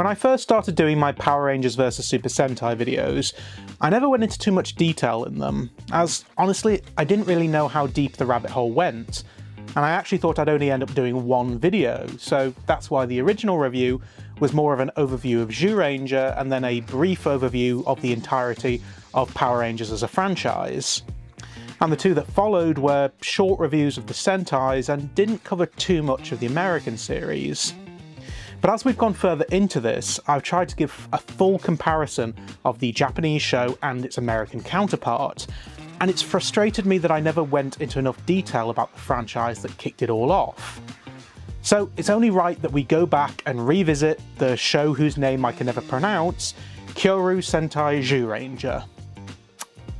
When I first started doing my Power Rangers vs Super Sentai videos, I never went into too much detail in them, as honestly I didn't really know how deep the rabbit hole went, and I actually thought I'd only end up doing one video, so that's why the original review was more of an overview of Zyuranger and then a brief overview of the entirety of Power Rangers as a franchise. And the two that followed were short reviews of the Sentais and didn't cover too much of the American series. But as we've gone further into this, I've tried to give a full comparison of the Japanese show and its American counterpart, and it's frustrated me that I never went into enough detail about the franchise that kicked it all off. So it's only right that we go back and revisit the show whose name I can never pronounce, Kyoryuger Sentai Zyuranger.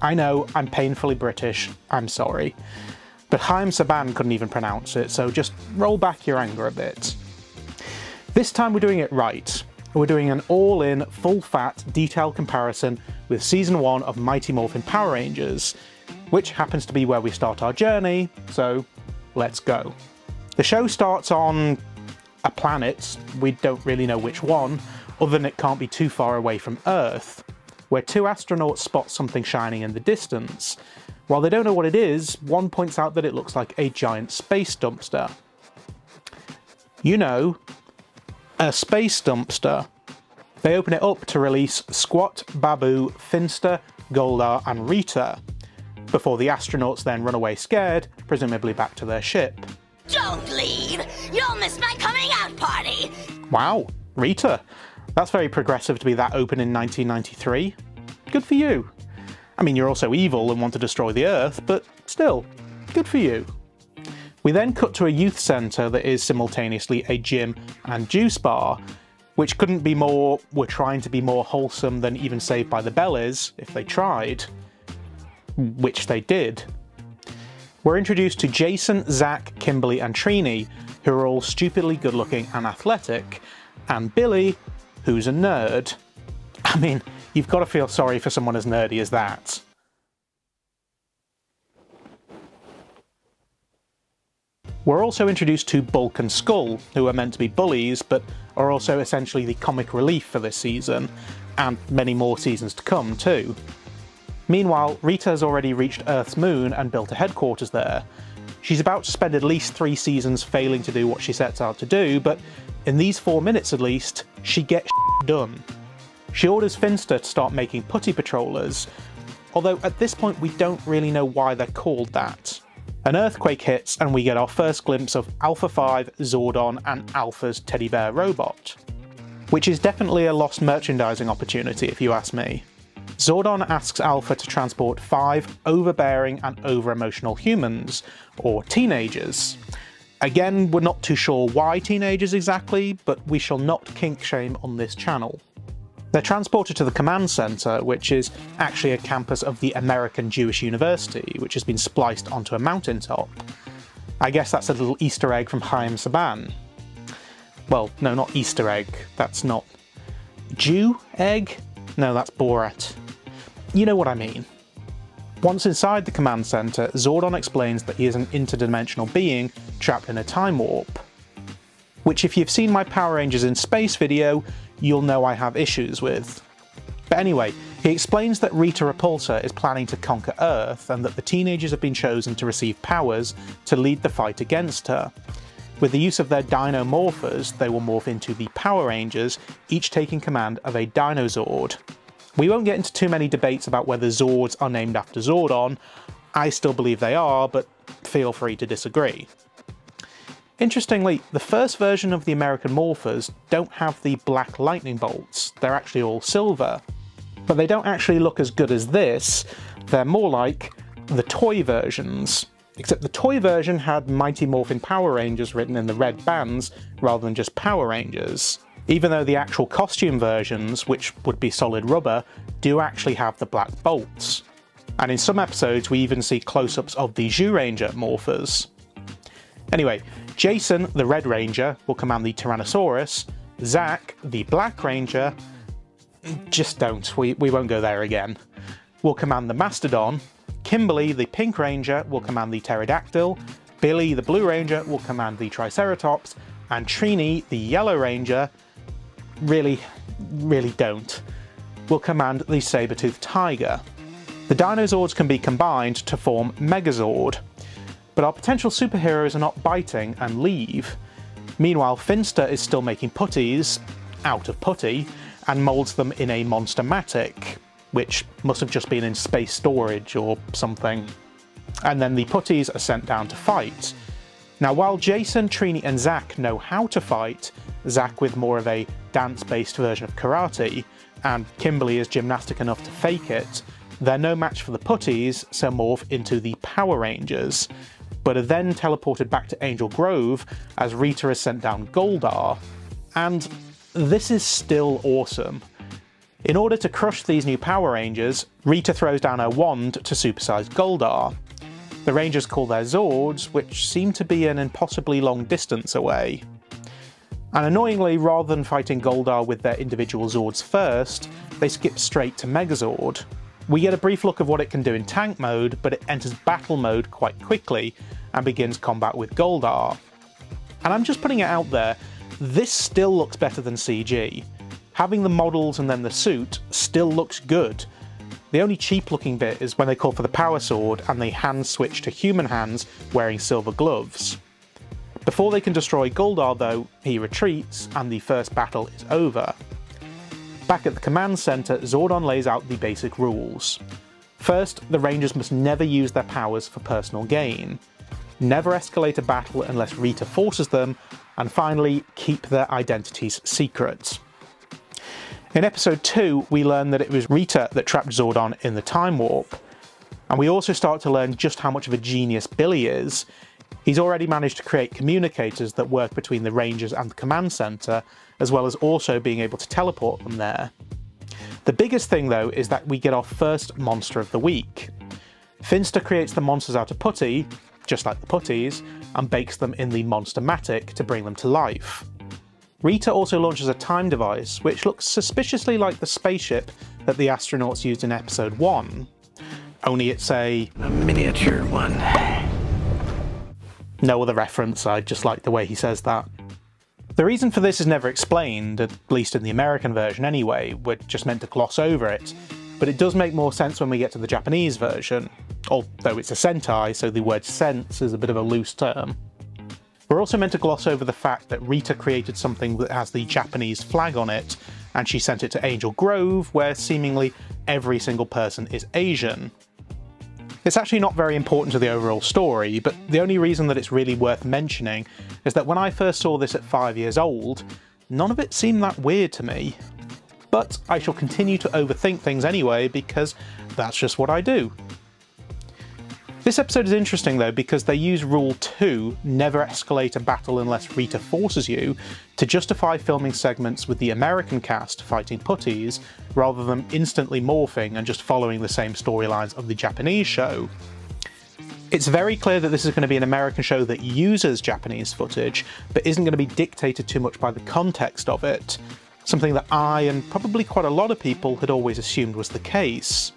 I know, I'm painfully British, I'm sorry. But Chaim Saban couldn't even pronounce it, so just roll back your anger a bit. This time we're doing it right. We're doing an all-in, full-fat, detailed comparison with Season 1 of Mighty Morphin Power Rangers, which happens to be where we start our journey, so let's go. The show starts on a planet, we don't really know which one, other than it can't be too far away from Earth, where two astronauts spot something shining in the distance. While they don't know what it is, one points out that it looks like a giant space dumpster. You know, a space dumpster. They open it up to release Squat, Babu, Finster, Goldar and Rita, before the astronauts then run away scared, presumably back to their ship. Don't leave! You'll miss my coming out party! Wow, Rita. That's very progressive to be that open in 1993. Good for you. I mean, you're also evil and want to destroy the Earth, but still, good for you. We then cut to a youth centre that is simultaneously a gym and juice bar, which couldn't be more, we're trying to be more wholesome than even Saved by the Bell is, if they tried. Which they did. We're introduced to Jason, Zach, Kimberly and Trini, who are all stupidly good looking and athletic, and Billy, who's a nerd. I mean, you've got to feel sorry for someone as nerdy as that. We're also introduced to Bulk and Skull, who are meant to be bullies, but are also essentially the comic relief for this season, and many more seasons to come too. Meanwhile, Rita has already reached Earth's moon and built a headquarters there. She's about to spend at least three seasons failing to do what she sets out to do, but in these four minutes at least, she gets done. She orders Finster to start making putty patrollers, although at this point we don't really know why they're called that. An earthquake hits and we get our first glimpse of Alpha 5, Zordon and Alpha's teddy bear robot. Which is definitely a lost merchandising opportunity if you ask me. Zordon asks Alpha to transport five overbearing and over-emotional humans, or teenagers. Again, we're not too sure why teenagers exactly, but we shall not kink shame on this channel. They're transported to the command center, which is actually a campus of the American Jewish University, which has been spliced onto a mountaintop. I guess that's a little Easter egg from Chaim Saban. Well, no, not Easter egg. That's not... Jew egg? No, that's Borat. You know what I mean. Once inside the command center, Zordon explains that he is an interdimensional being trapped in a time warp. Which if you've seen my Power Rangers in Space video, you'll know I have issues with. But anyway, he explains that Rita Repulsa is planning to conquer Earth and that the teenagers have been chosen to receive powers to lead the fight against her. With the use of their Dino Morphers, they will morph into the Power Rangers, each taking command of a Dinozord. We won't get into too many debates about whether Zords are named after Zordon. I still believe they are, but feel free to disagree. Interestingly, the first version of the American Morphers don't have the black lightning bolts, they're actually all silver. But they don't actually look as good as this, they're more like the toy versions. Except the toy version had Mighty Morphin Power Rangers written in the red bands rather than just Power Rangers. Even though the actual costume versions, which would be solid rubber, do actually have the black bolts. And in some episodes we even see close-ups of the Zyuranger morphers. Anyway, Jason, the Red Ranger, will command the Tyrannosaurus. Zach, the Black Ranger, just don't, we, we won't go there again, will command the Mastodon. Kimberly, the Pink Ranger, will command the Pterodactyl. Billy, the Blue Ranger, will command the Triceratops. And Trini, the Yellow Ranger, really, really don't, will command the saber-toothed tiger. The Dinozords can be combined to form Megazord, but our potential superheroes are not biting and leave. Meanwhile, Finster is still making putties, out of putty, and moulds them in a Monster-matic, which must have just been in space storage or something. And then the putties are sent down to fight. Now while Jason, Trini and Zack know how to fight, Zack with more of a dance-based version of karate, and Kimberly is gymnastic enough to fake it, they're no match for the putties, so morph into the Power Rangers, but are then teleported back to Angel Grove as Rita is sent down Goldar. And this is still awesome. In order to crush these new Power Rangers, Rita throws down her wand to supersize Goldar. The Rangers call their Zords, which seem to be an impossibly long distance away. And annoyingly, rather than fighting Goldar with their individual Zords first, they skip straight to Megazord. We get a brief look of what it can do in tank mode, but it enters battle mode quite quickly and begins combat with Goldar. And I'm just putting it out there, this still looks better than CG. Having the models and then the suit still looks good. The only cheap looking bit is when they call for the power sword and they hand switch to human hands wearing silver gloves. Before they can destroy Goldar though, he retreats and the first battle is over. Back at the command centre, Zordon lays out the basic rules. First, the Rangers must never use their powers for personal gain. Never escalate a battle unless Rita forces them, and finally, keep their identities secret. In episode 2, we learn that it was Rita that trapped Zordon in the time warp, and we also start to learn just how much of a genius Billy is. He's already managed to create communicators that work between the Rangers and the command centre, as well as also being able to teleport them there. The biggest thing though is that we get our first monster of the week. Finster creates the monsters out of putty, just like the putties, and bakes them in the Monster-matic to bring them to life. Rita also launches a time device, which looks suspiciously like the spaceship that the astronauts used in episode 1, only it's a... A miniature one. No other reference, I just like the way he says that. The reason for this is never explained, at least in the American version anyway, we're just meant to gloss over it, but it does make more sense when we get to the Japanese version, although it's a Sentai, so the word sense is a bit of a loose term. We're also meant to gloss over the fact that Rita created something that has the Japanese flag on it, and she sent it to Angel Grove, where seemingly every single person is Asian. It's actually not very important to the overall story, but the only reason that it's really worth mentioning is that when I first saw this at 5 years old, none of it seemed that weird to me. But I shall continue to overthink things anyway because that's just what I do. This episode is interesting though because they use rule 2, never escalate a battle unless Rita forces you, to justify filming segments with the American cast fighting putties, rather than instantly morphing and just following the same storylines of the Japanese show. It's very clear that this is going to be an American show that uses Japanese footage, but isn't going to be dictated too much by the context of it, something that I, and probably quite a lot of people, had always assumed was the case.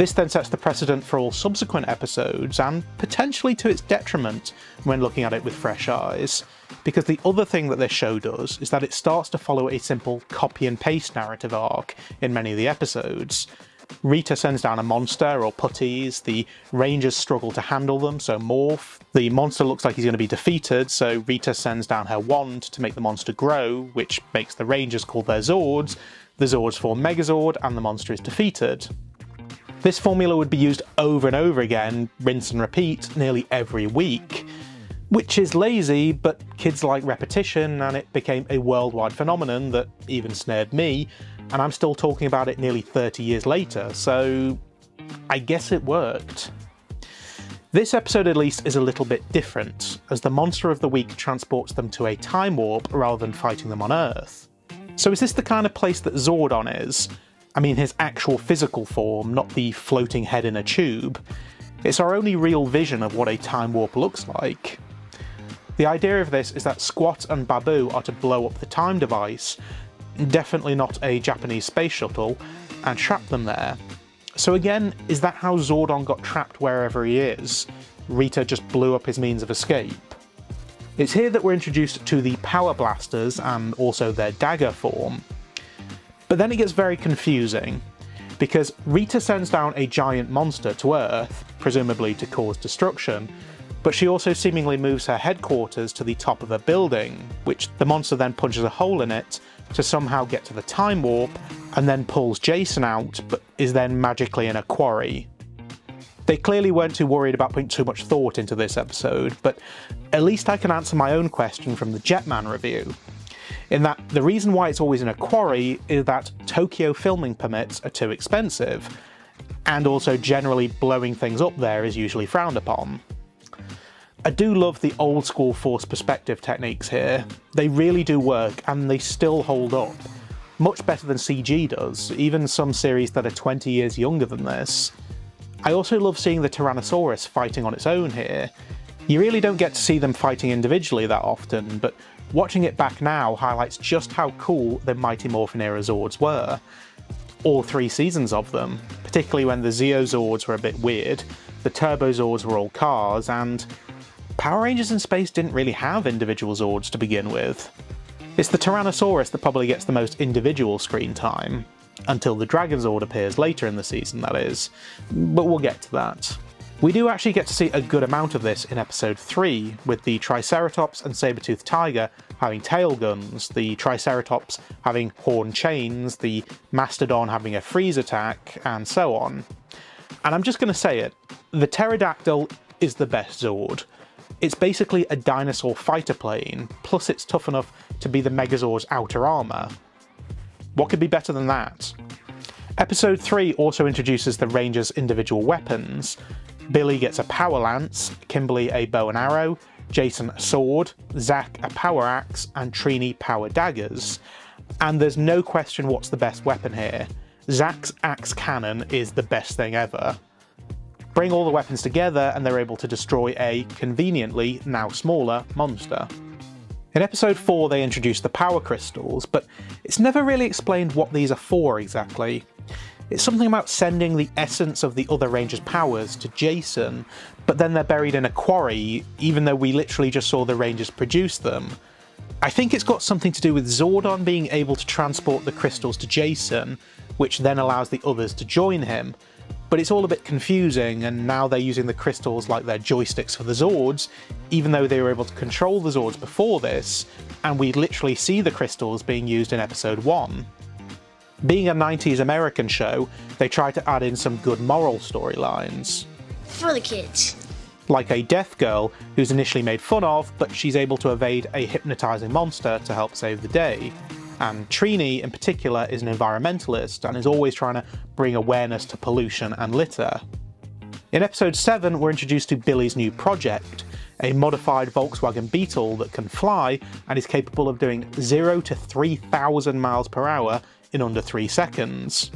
This then sets the precedent for all subsequent episodes, and potentially to its detriment when looking at it with fresh eyes, because the other thing that this show does is that it starts to follow a simple copy and paste narrative arc in many of the episodes. Rita sends down a monster or putties, the Rangers struggle to handle them, so morph. The monster looks like he's going to be defeated, so Rita sends down her wand to make the monster grow, which makes the Rangers call their Zords. The Zords form Megazord, and the monster is defeated. This formula would be used over and over again, rinse and repeat, nearly every week. Which is lazy, but kids like repetition, and it became a worldwide phenomenon that even snared me, and I'm still talking about it nearly 30 years later, so I guess it worked. This episode at least is a little bit different, as the monster of the week transports them to a time warp rather than fighting them on Earth. So is this the kind of place that Zordon is? I mean his actual physical form, not the floating head in a tube. It's our only real vision of what a time warp looks like. The idea of this is that Squat and Babu are to blow up the time device, definitely not a Japanese space shuttle, and trap them there. So again, is that how Zordon got trapped wherever he is? Rita just blew up his means of escape? It's here that we're introduced to the Power Blasters and also their dagger form. But then it gets very confusing, because Rita sends down a giant monster to Earth, presumably to cause destruction, but she also seemingly moves her headquarters to the top of a building, which the monster then punches a hole in it to somehow get to the time warp, and then pulls Jason out, but is then magically in a quarry. They clearly weren't too worried about putting too much thought into this episode, but at least I can answer my own question from the Jetman review. In that, the reason why it's always in a quarry is that Tokyo filming permits are too expensive, and also generally blowing things up there is usually frowned upon. I do love the old school force perspective techniques here. They really do work and they still hold up. Much better than CG does, even some series that are 20 years younger than this. I also love seeing the Tyrannosaurus fighting on its own here. You really don't get to see them fighting individually that often, but watching it back now highlights just how cool the Mighty Morphin era Zords were. All three seasons of them, particularly when the Zeo Zords were a bit weird, the Turbo Zords were all cars, and Power Rangers in Space didn't really have individual Zords to begin with. It's the Tyrannosaurus that probably gets the most individual screen time, until the Dragon Zord appears later in the season, that is, but we'll get to that. We do actually get to see a good amount of this in episode 3, with the Triceratops and Saber-toothed Tiger having tail guns, the Triceratops having horn chains, the Mastodon having a freeze attack, and so on. And I'm just going to say it, the Pterodactyl is the best Zord. It's basically a dinosaur fighter plane, plus it's tough enough to be the Megazord's outer armour. What could be better than that? Episode 3 also introduces the Rangers' individual weapons. Billy gets a power lance, Kimberly a bow and arrow, Jason a sword, Zack a power axe, and Trini power daggers. And there's no question what's the best weapon here. Zack's axe cannon is the best thing ever bring all the weapons together and they're able to destroy a, conveniently, now smaller, monster. In episode 4 they introduced the power crystals, but it's never really explained what these are for exactly. It's something about sending the essence of the other Ranger's powers to Jason, but then they're buried in a quarry, even though we literally just saw the Rangers produce them. I think it's got something to do with Zordon being able to transport the crystals to Jason, which then allows the others to join him, but it's all a bit confusing and now they're using the crystals like their joysticks for the Zords, even though they were able to control the Zords before this, and we literally see the crystals being used in episode 1. Being a 90s American show, they tried to add in some good moral storylines. For the kids. Like a deaf girl who's initially made fun of, but she's able to evade a hypnotising monster to help save the day, and Trini, in particular, is an environmentalist and is always trying to bring awareness to pollution and litter. In episode 7, we're introduced to Billy's new project, a modified Volkswagen Beetle that can fly and is capable of doing 0 to 3,000 miles per hour in under 3 seconds.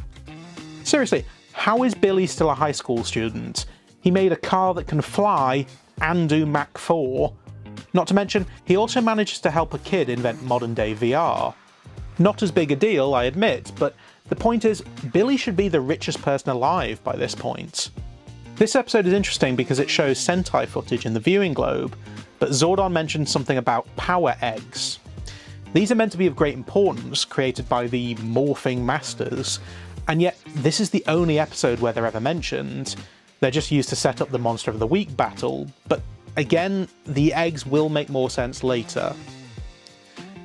Seriously, how is Billy still a high school student? He made a car that can fly and do Mach 4. Not to mention, he also manages to help a kid invent modern day VR. Not as big a deal, I admit, but the point is, Billy should be the richest person alive by this point. This episode is interesting because it shows Sentai footage in the viewing globe, but Zordon mentioned something about power eggs. These are meant to be of great importance, created by the Morphing Masters, and yet this is the only episode where they're ever mentioned. They're just used to set up the Monster of the Week battle, but again, the eggs will make more sense later.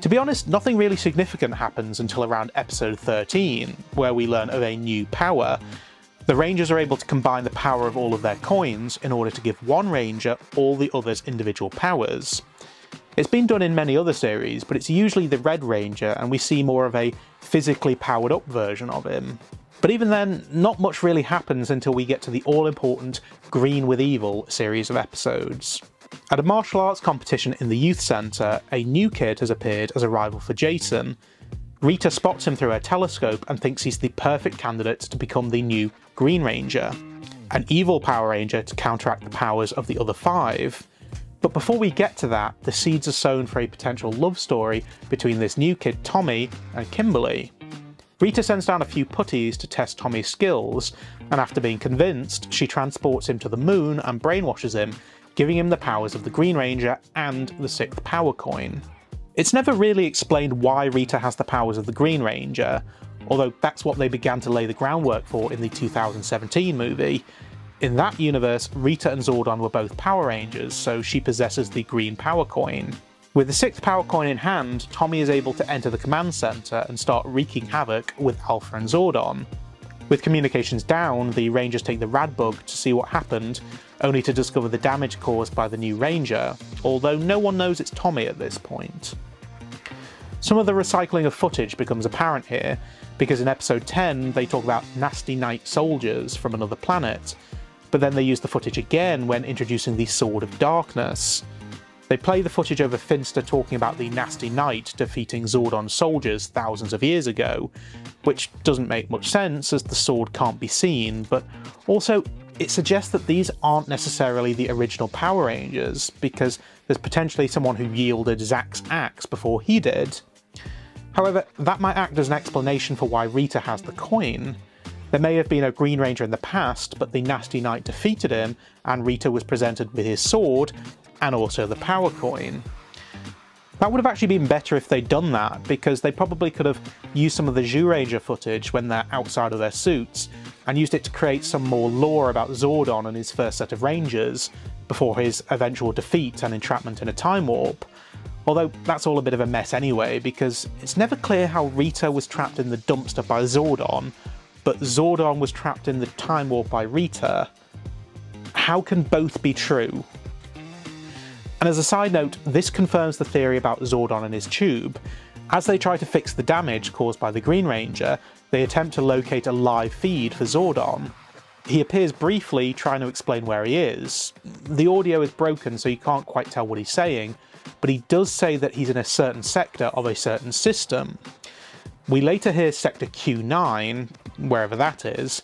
To be honest, nothing really significant happens until around episode 13, where we learn of a new power. The Rangers are able to combine the power of all of their coins in order to give one Ranger all the others' individual powers. It's been done in many other series, but it's usually the Red Ranger and we see more of a physically powered up version of him. But even then, not much really happens until we get to the all-important Green with Evil series of episodes. At a martial arts competition in the youth centre, a new kid has appeared as a rival for Jason. Rita spots him through her telescope and thinks he's the perfect candidate to become the new Green Ranger, an evil Power Ranger to counteract the powers of the other five. But before we get to that, the seeds are sown for a potential love story between this new kid Tommy and Kimberly. Rita sends down a few putties to test Tommy's skills, and after being convinced, she transports him to the moon and brainwashes him giving him the powers of the Green Ranger and the sixth power coin. It's never really explained why Rita has the powers of the Green Ranger, although that's what they began to lay the groundwork for in the 2017 movie. In that universe, Rita and Zordon were both Power Rangers, so she possesses the green power coin. With the sixth power coin in hand, Tommy is able to enter the command center and start wreaking havoc with Alpha and Zordon. With communications down, the Rangers take the Radbug to see what happened, only to discover the damage caused by the new Ranger, although no one knows it's Tommy at this point. Some of the recycling of footage becomes apparent here, because in episode 10 they talk about nasty night soldiers from another planet, but then they use the footage again when introducing the Sword of Darkness. They play the footage over Finster talking about the Nasty Knight defeating Zordon soldiers thousands of years ago, which doesn't make much sense as the sword can't be seen, but also it suggests that these aren't necessarily the original Power Rangers, because there's potentially someone who yielded Zack's axe before he did. However, that might act as an explanation for why Rita has the coin. There may have been a Green Ranger in the past, but the Nasty Knight defeated him, and Rita was presented with his sword, and also the power coin. That would have actually been better if they'd done that, because they probably could have used some of the Zyuranger footage when they're outside of their suits, and used it to create some more lore about Zordon and his first set of Rangers, before his eventual defeat and entrapment in a time warp. Although that's all a bit of a mess anyway, because it's never clear how Rita was trapped in the dumpster by Zordon, but Zordon was trapped in the time warp by Rita. How can both be true? And as a side note, this confirms the theory about Zordon and his tube. As they try to fix the damage caused by the Green Ranger, they attempt to locate a live feed for Zordon. He appears briefly trying to explain where he is. The audio is broken so you can't quite tell what he's saying, but he does say that he's in a certain sector of a certain system. We later hear Sector Q9, wherever that is,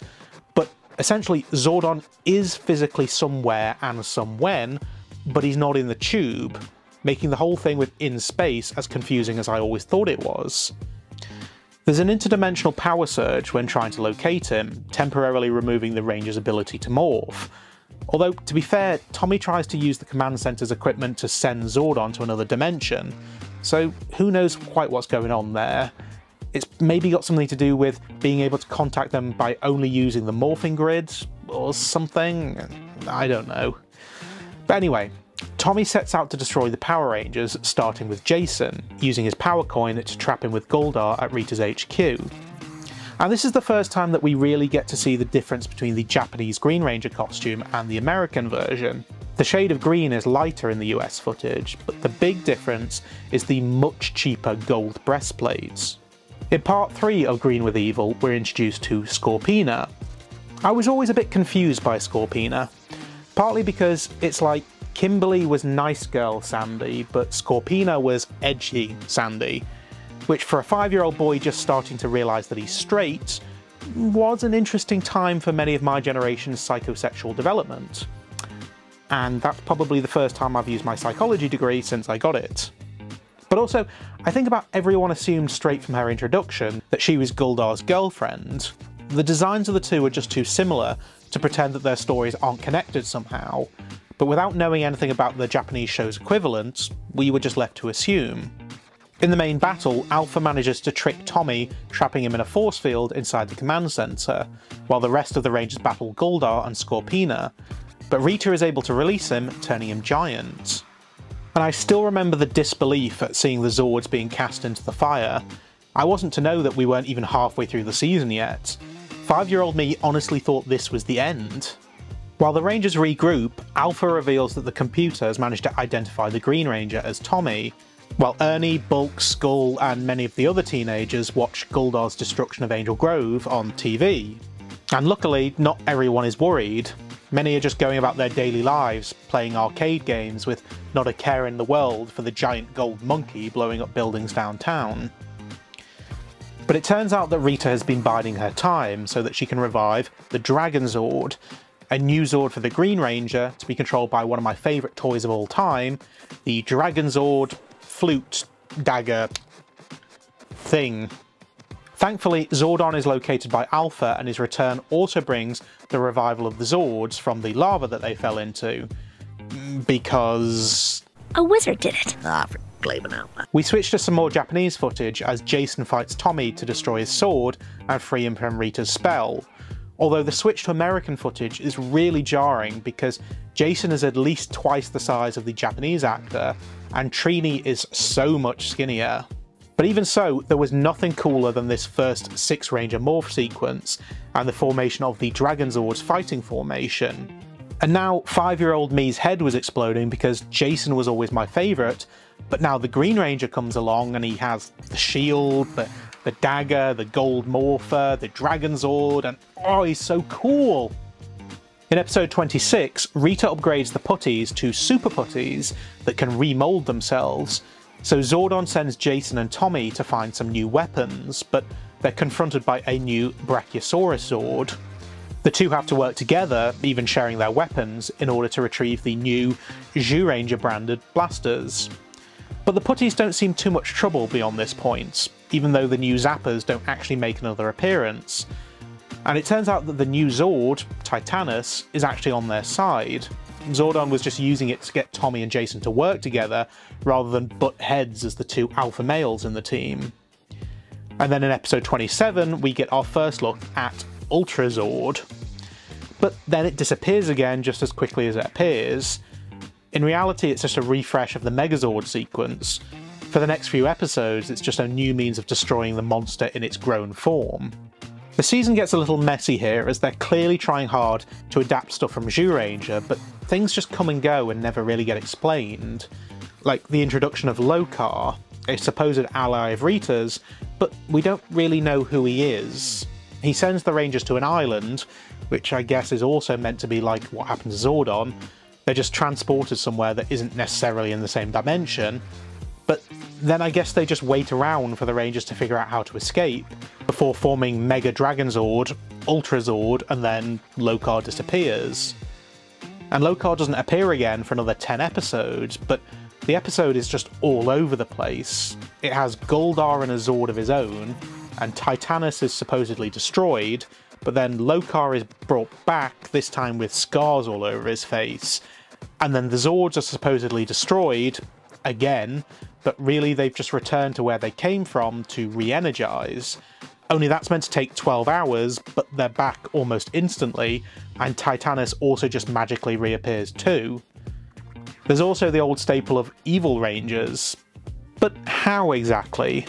but essentially Zordon is physically somewhere and somewhen, but he's not in the tube, making the whole thing with in space as confusing as I always thought it was. There's an interdimensional power surge when trying to locate him, temporarily removing the Ranger's ability to morph. Although, to be fair, Tommy tries to use the command center's equipment to send Zordon to another dimension, so who knows quite what's going on there. It's maybe got something to do with being able to contact them by only using the morphing grid, or something? I don't know. But anyway, Tommy sets out to destroy the Power Rangers, starting with Jason, using his power coin to trap him with Goldar at Rita's HQ. And this is the first time that we really get to see the difference between the Japanese Green Ranger costume and the American version. The shade of green is lighter in the US footage, but the big difference is the much cheaper gold breastplates. In part 3 of Green with Evil, we're introduced to Scorpina. I was always a bit confused by Scorpina. Partly because it's like Kimberly was nice girl Sandy, but Scorpina was edgy Sandy, which for a five year old boy just starting to realise that he's straight was an interesting time for many of my generation's psychosexual development. And that's probably the first time I've used my psychology degree since I got it. But also, I think about everyone assumed straight from her introduction that she was Goldar's girlfriend. The designs of the two are just too similar to pretend that their stories aren't connected somehow, but without knowing anything about the Japanese show's equivalent, we were just left to assume. In the main battle, Alpha manages to trick Tommy, trapping him in a force field inside the command center, while the rest of the Rangers battle Goldar and Scorpina, but Rita is able to release him, turning him giant. And I still remember the disbelief at seeing the Zords being cast into the fire. I wasn't to know that we weren't even halfway through the season yet, Five year old me honestly thought this was the end. While the Rangers regroup, Alpha reveals that the computer has managed to identify the Green Ranger as Tommy, while Ernie, Bulk, Skull, and many of the other teenagers watch Goldar's destruction of Angel Grove on TV. And luckily, not everyone is worried. Many are just going about their daily lives, playing arcade games with not a care in the world for the giant gold monkey blowing up buildings downtown. But it turns out that Rita has been biding her time so that she can revive the Dragon Zord, a new Zord for the Green Ranger to be controlled by one of my favourite toys of all time, the Dragon Zord flute dagger thing. Thankfully, Zordon is located by Alpha and his return also brings the revival of the Zords from the lava that they fell into. because A wizard did it. Ah, for Glaben out. we switch to some more Japanese footage as Jason fights Tommy to destroy his sword and free him from Rita's spell. Although the switch to American footage is really jarring because Jason is at least twice the size of the Japanese actor, and Trini is so much skinnier. But even so, there was nothing cooler than this first Six Ranger morph sequence and the formation of the Dragonzord's fighting formation. And now, five year old me's head was exploding because Jason was always my favourite, but now the Green Ranger comes along and he has the shield, the, the dagger, the gold morpher, the Dragonzord, and oh, he's so cool! In episode 26, Rita upgrades the putties to super putties that can remold themselves. So Zordon sends Jason and Tommy to find some new weapons, but they're confronted by a new Brachiosaurus Zord. The two have to work together, even sharing their weapons, in order to retrieve the new Zyuranger branded blasters. But the putties don't seem too much trouble beyond this point, even though the new Zappers don't actually make another appearance. And it turns out that the new Zord, Titanus, is actually on their side. Zordon was just using it to get Tommy and Jason to work together, rather than butt heads as the two alpha males in the team. And then in episode 27, we get our first look at Ultra Zord. But then it disappears again just as quickly as it appears. In reality, it's just a refresh of the Megazord sequence. For the next few episodes, it's just a new means of destroying the monster in its grown form. The season gets a little messy here as they're clearly trying hard to adapt stuff from Zyuranger, but things just come and go and never really get explained. Like the introduction of Lokar, a supposed ally of Rita's, but we don't really know who he is. He sends the Rangers to an island, which I guess is also meant to be like what happened to Zordon. They're just transported somewhere that isn't necessarily in the same dimension, but then I guess they just wait around for the Rangers to figure out how to escape before forming Mega Dragonzord, Ultra Zord, and then Lokar disappears. And Lokar doesn't appear again for another 10 episodes, but the episode is just all over the place. It has Goldar and a Zord of his own, and Titanus is supposedly destroyed, but then Lokar is brought back, this time with scars all over his face, and then the Zords are supposedly destroyed, again, but really they've just returned to where they came from to re energize. Only that's meant to take 12 hours, but they're back almost instantly, and Titanus also just magically reappears too. There's also the old staple of evil rangers. But how exactly?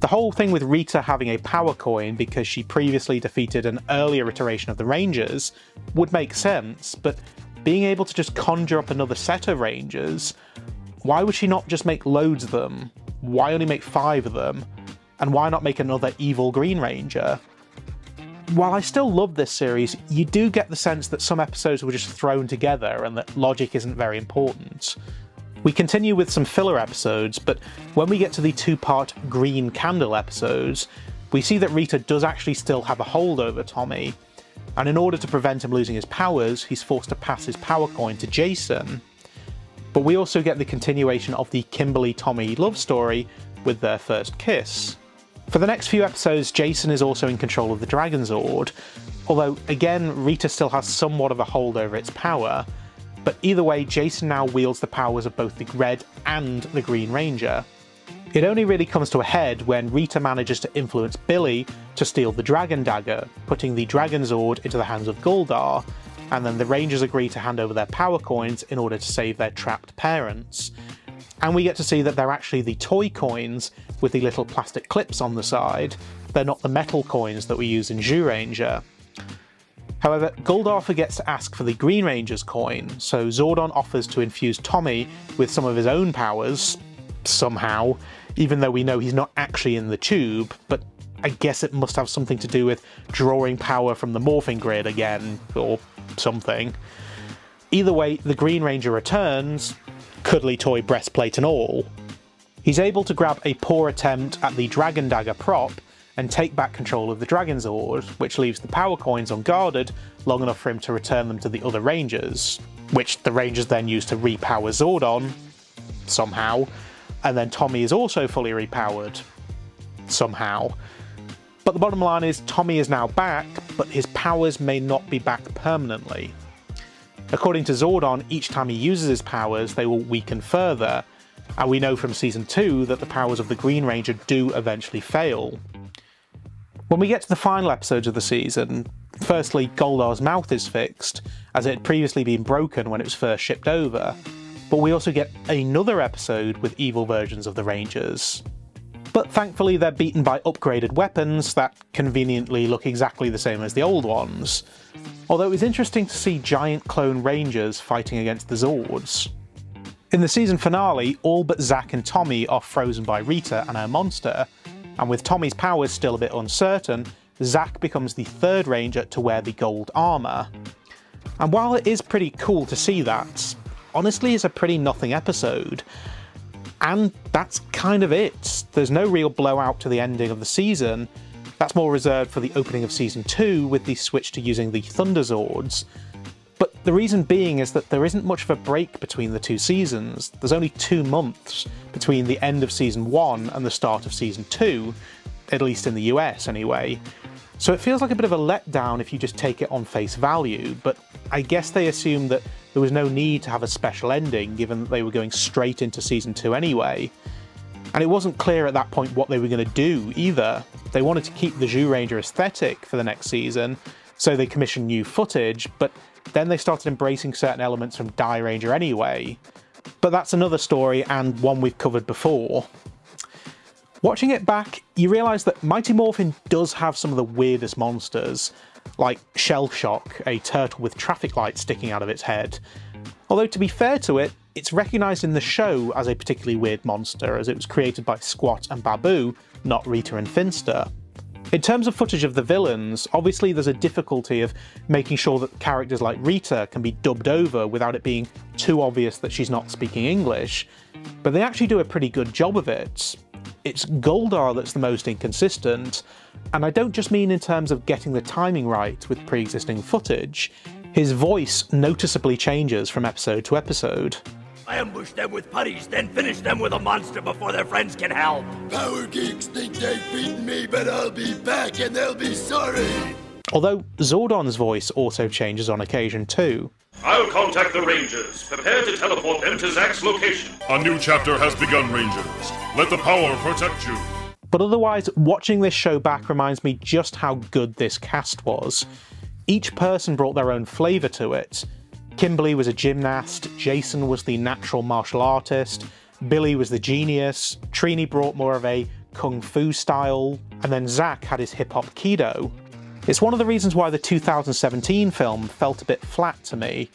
The whole thing with Rita having a power coin because she previously defeated an earlier iteration of the Rangers would make sense, but being able to just conjure up another set of Rangers, why would she not just make loads of them? Why only make five of them? And why not make another evil Green Ranger? While I still love this series, you do get the sense that some episodes were just thrown together and that logic isn't very important. We continue with some filler episodes, but when we get to the two part Green Candle episodes, we see that Rita does actually still have a hold over Tommy, and in order to prevent him losing his powers, he's forced to pass his power coin to Jason. But we also get the continuation of the Kimberly Tommy love story with their first kiss. For the next few episodes, Jason is also in control of the Dragonzord, although again, Rita still has somewhat of a hold over its power. But either way, Jason now wields the powers of both the Red and the Green Ranger. It only really comes to a head when Rita manages to influence Billy to steal the Dragon Dagger, putting the Dragonzord into the hands of Goldar, and then the Rangers agree to hand over their power coins in order to save their trapped parents. And we get to see that they're actually the toy coins with the little plastic clips on the side. They're not the metal coins that we use in Zyuranger. However, Goldar forgets to ask for the Green Ranger's coin, so Zordon offers to infuse Tommy with some of his own powers, somehow, even though we know he's not actually in the tube, but I guess it must have something to do with drawing power from the morphing grid again, or something. Either way, the Green Ranger returns, cuddly toy breastplate and all. He's able to grab a poor attempt at the Dragon Dagger prop and take back control of the Dragonzord, which leaves the power coins unguarded long enough for him to return them to the other Rangers, which the Rangers then use to repower Zordon, somehow, and then Tommy is also fully repowered, somehow. But the bottom line is Tommy is now back, but his powers may not be back permanently. According to Zordon, each time he uses his powers, they will weaken further, and we know from Season 2 that the powers of the Green Ranger do eventually fail. When we get to the final episodes of the season, firstly, Goldar's mouth is fixed, as it had previously been broken when it was first shipped over, but we also get another episode with evil versions of the Rangers. But thankfully, they're beaten by upgraded weapons that conveniently look exactly the same as the old ones. Although it was interesting to see giant clone Rangers fighting against the Zords. In the season finale, all but Zack and Tommy are frozen by Rita and her monster, and with Tommy's powers still a bit uncertain, Zack becomes the third Ranger to wear the gold armour. And while it is pretty cool to see that, honestly it's a pretty nothing episode. And that's kind of it. There's no real blowout to the ending of the season. That's more reserved for the opening of season 2 with the switch to using the Thunderzords. But the reason being is that there isn't much of a break between the two seasons. There's only two months between the end of season 1 and the start of season 2, at least in the US anyway. So it feels like a bit of a letdown if you just take it on face value, but I guess they assume that there was no need to have a special ending given that they were going straight into season 2 anyway. And it wasn't clear at that point what they were going to do either. They wanted to keep the Zoo Zyuranger aesthetic for the next season, so they commissioned new footage, but then they started embracing certain elements from Dairanger anyway. But that's another story and one we've covered before. Watching it back, you realise that Mighty Morphin does have some of the weirdest monsters, like Shell Shock, a turtle with traffic lights sticking out of its head. Although to be fair to it, it's recognised in the show as a particularly weird monster, as it was created by Squat and Babu, not Rita and Finster. In terms of footage of the villains, obviously there's a difficulty of making sure that characters like Rita can be dubbed over without it being too obvious that she's not speaking English, but they actually do a pretty good job of it. It's Goldar that's the most inconsistent, and I don't just mean in terms of getting the timing right with pre-existing footage. His voice noticeably changes from episode to episode. I ambush them with putties, then finish them with a monster before their friends can help. Power geeks think they've beaten me, but I'll be back and they'll be sorry. Although Zordon's voice also changes on occasion too. I'll contact the Rangers. Prepare to teleport them to Zack's location. A new chapter has begun, Rangers. Let the power protect you. But otherwise, watching this show back reminds me just how good this cast was. Each person brought their own flavour to it, Kimberly was a gymnast, Jason was the natural martial artist, Billy was the genius, Trini brought more of a kung fu style, and then Zack had his hip hop kido. It's one of the reasons why the 2017 film felt a bit flat to me,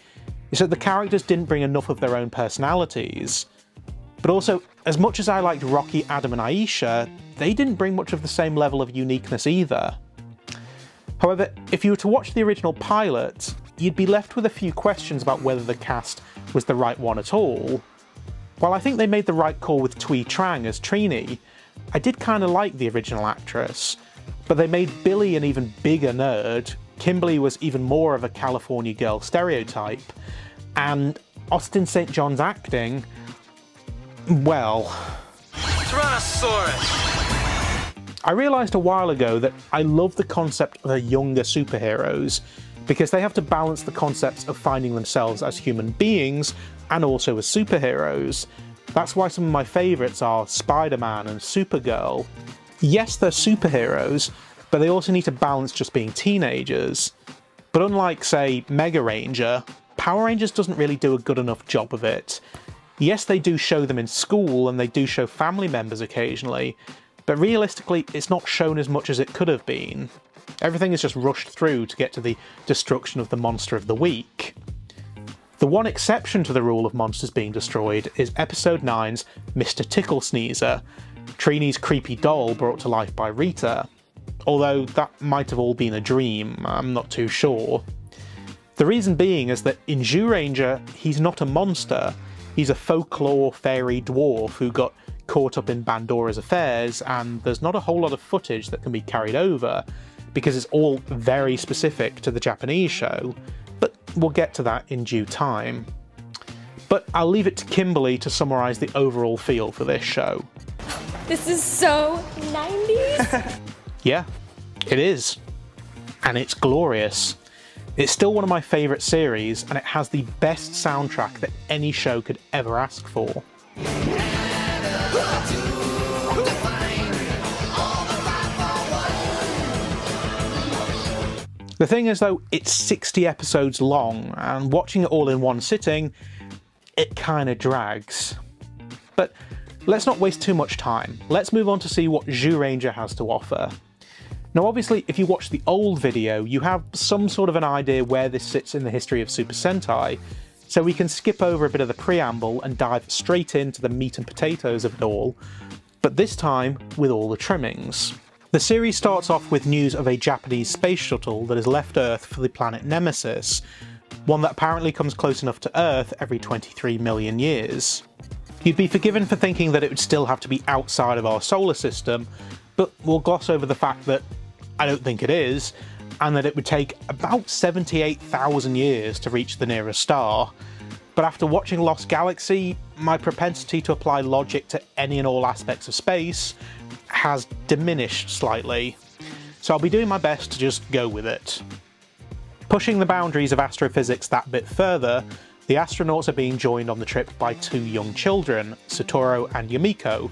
is that the characters didn't bring enough of their own personalities. But also, as much as I liked Rocky, Adam and Aisha, they didn't bring much of the same level of uniqueness either. However, if you were to watch the original pilot, you'd be left with a few questions about whether the cast was the right one at all. While I think they made the right call with Thuy Trang as Trini, I did kinda like the original actress, but they made Billy an even bigger nerd, Kimberly was even more of a California girl stereotype, and Austin St. John's acting, well... Tyrannosaurus! I realised a while ago that I love the concept of the younger superheroes, because they have to balance the concepts of finding themselves as human beings and also as superheroes. That's why some of my favourites are Spider-Man and Supergirl. Yes, they're superheroes, but they also need to balance just being teenagers. But unlike, say, Mega Ranger, Power Rangers doesn't really do a good enough job of it. Yes, they do show them in school and they do show family members occasionally, but realistically, it's not shown as much as it could have been. Everything is just rushed through to get to the destruction of the monster of the week. The one exception to the rule of monsters being destroyed is episode 9's Mr. Tickle Sneezer, Trini's creepy doll brought to life by Rita. Although that might have all been a dream, I'm not too sure. The reason being is that in Zyuranger, he's not a monster, he's a folklore fairy dwarf who got caught up in Bandora's affairs, and there's not a whole lot of footage that can be carried over, because it's all very specific to the Japanese show, but we'll get to that in due time. But I'll leave it to Kimberly to summarise the overall feel for this show. This is so 90s. yeah, it is. And it's glorious. It's still one of my favourite series, and it has the best soundtrack that any show could ever ask for. The thing is, though, it's 60 episodes long, and watching it all in one sitting, it kinda drags. But let's not waste too much time. Let's move on to see what Zyuranger has to offer. Now obviously if you watch the old video you have some sort of an idea where this sits in the history of Super Sentai, so we can skip over a bit of the preamble and dive straight into the meat and potatoes of it all, but this time with all the trimmings. The series starts off with news of a Japanese space shuttle that has left Earth for the planet Nemesis, one that apparently comes close enough to Earth every 23 million years. You'd be forgiven for thinking that it would still have to be outside of our solar system, but we'll gloss over the fact that I don't think it is, and that it would take about 78,000 years to reach the nearest star. But after watching Lost Galaxy, my propensity to apply logic to any and all aspects of space has diminished slightly. So I'll be doing my best to just go with it. Pushing the boundaries of astrophysics that bit further, the astronauts are being joined on the trip by two young children, Satoru and Yumiko.